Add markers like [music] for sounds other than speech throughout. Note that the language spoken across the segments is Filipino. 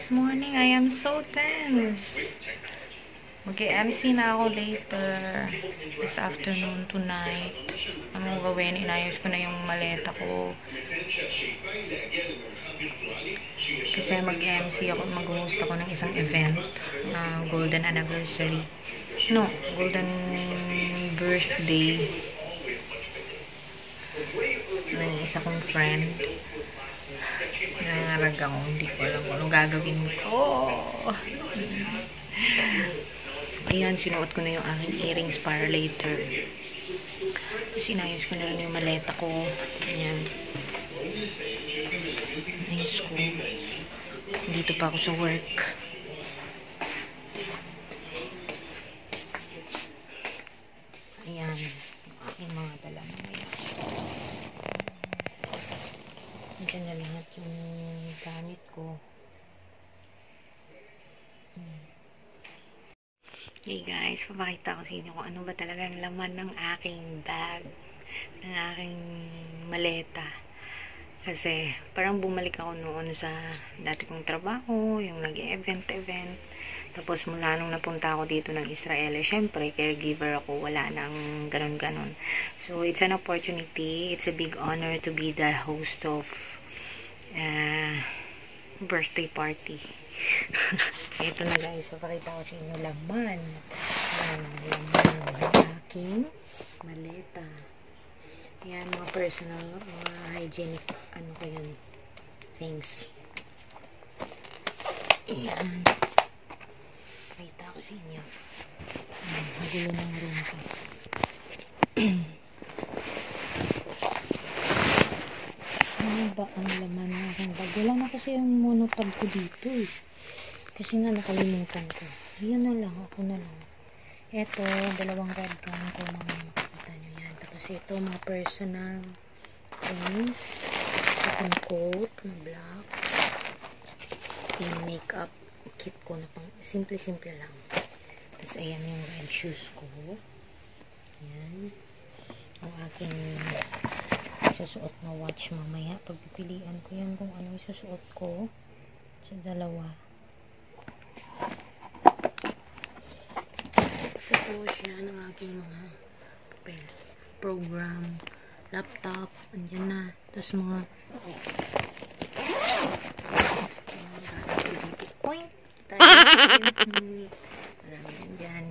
this morning. I am so tense. Mag-MC na ako later. This afternoon, tonight. Ano gawin? Inayos ko na yung maleta ko. Kasi mag-MC ako, mag-host ako ng isang event. na golden anniversary. No, golden birthday. Ng isa kong friend. Nangarag ako. Hindi ko alam kung anong gagawin ko. Ayan, sinuot ko na yung aking earrings para later. Tapos inayos ko na rin yung maleta ko. Ayan. Ayos ko. Dito pa ako sa work. Ayan. Aking mga dala mamaya. Diyan na lahat yung gamit ko. Hmm. Hey guys, papakita ko sa inyo kung ano ba talaga ang laman ng aking bag, ng aking maleta. Kasi parang bumalik ako noon sa dati kong trabaho, yung nag-event-event. Tapos mula nung napunta ako dito ng Israel, eh, syempre, caregiver ako, wala nang ganun-ganun. So, it's an opportunity, it's a big honor to be the host of uh, birthday party. [laughs] Ito na guys, papakita ko sa inyo laman. Ayan, laman ng aking maleta. Ayan, mga personal, mga hygienic, ano ko yan, things. Ayan. Pakita ko sa inyo. Ayan, magulo ng room ko. [clears throat] ano ba ang laman ng aking bag? Wala na kasi yung monopod ko dito eh. Kasi nga nakalimutan ko. Yun na lang, ako na lang. Ito, dalawang red gun ko. Mamaya makikita nyo yan. Tapos ito, mga personal things. Second coat na black. Yung makeup kit ko na pang simple-simple lang. Tapos ayan yung red shoes ko. Ayan. Ang aking susuot na watch mamaya. Pagpipilian ko yan kung ano susuot ko sa dalawa. Tapos yan ang aking mga papel. Program, laptop, andyan na. Tapos mga point [laughs] yan dyan.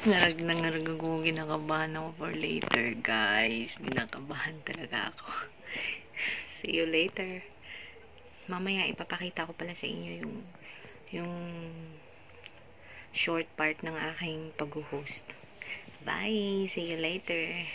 Ngarag na ngarag ako, kinakabahan ako for later, guys. Dinakabahan talaga ako. [laughs] See you later. Mamaya, ipapakita ko pala sa inyo yung yung short part ng aking pag-host. Bye! See you later!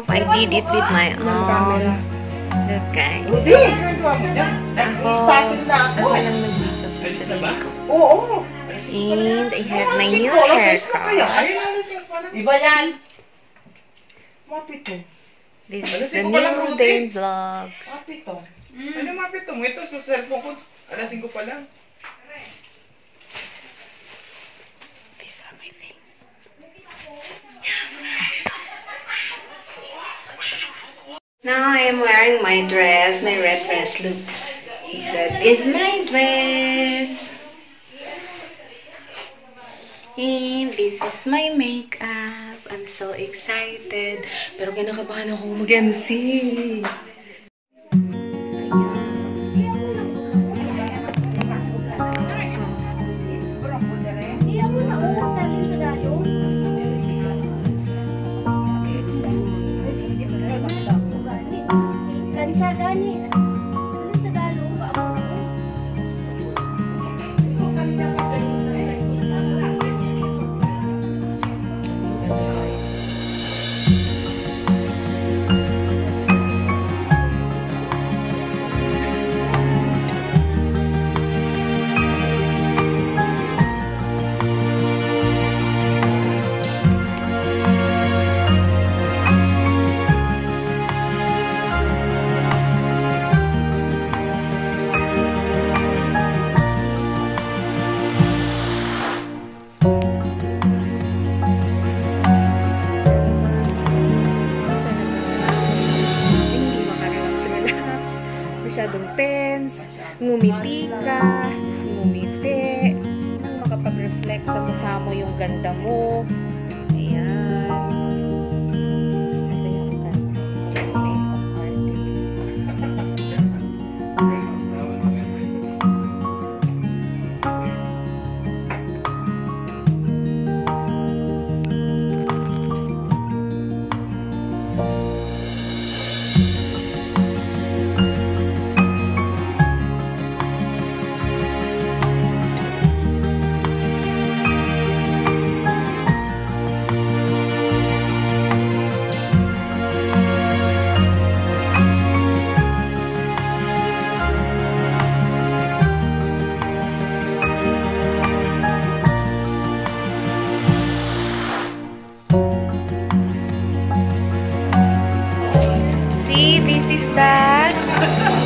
Makeup. I did it with my own. Look guys. Ako, Starting na ako. lang nag-makeup sa sarili ko. Oo. And I have my new haircut. Iba yan. Mapito. This is the new day vlogs. Mapito. Ano mapit mo? Ito sa cellphone ko, alas 5 pa lang. These are my things. Now I am wearing my dress, my red dress. Look, that is my dress. And this is my makeup. I'm so excited. Pero kinakabahan ako mag-MC.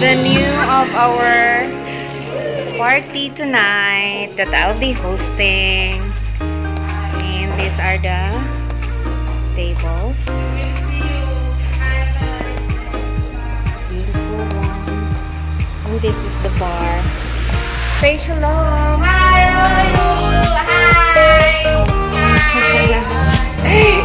The new of our party tonight that I'll be hosting. And these are the tables. Beautiful one. And this is the bar. Say shalom. Okay. [laughs]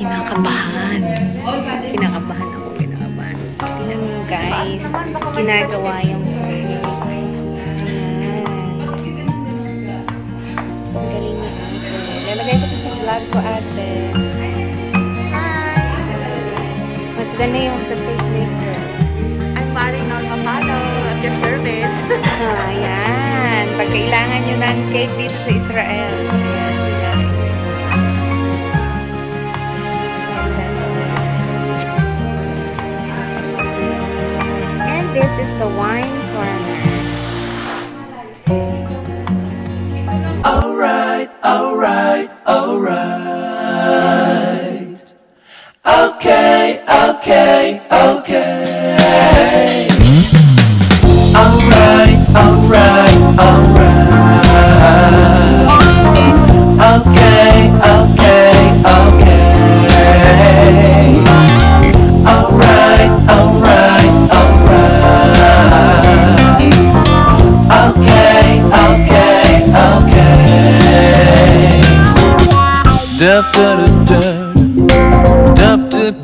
kinakabahan. Kinakabahan ako, kinakabahan. Tingnan mo guys, ginagawa yung galing ni ate. Lalagay ko sa vlog ko ate. Hi! Name of the cake maker? I'm Maring Normapalo at your service. [laughs] Ayan. Pag kailangan nyo ng cake dito sa Israel. Ayan, this is the wine corner.